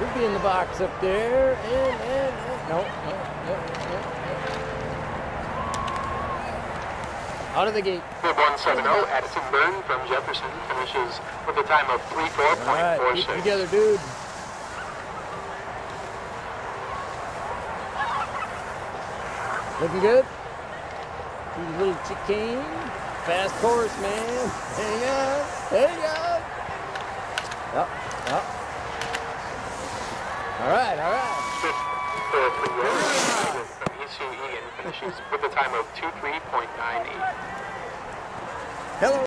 Should be in the box up there. And, and, and. No, no, no, no, no. Out of the gate. Bib 170, Addison Byrne from Jefferson finishes with a time of All right, keep 34.46. together, dude. Looking good. He's a little chicane. Fast course, man. Hang on. Hang on. Up, up. All right, all right. For Figueroa from ECU Eagan finishes with a time of 23.98. Hello.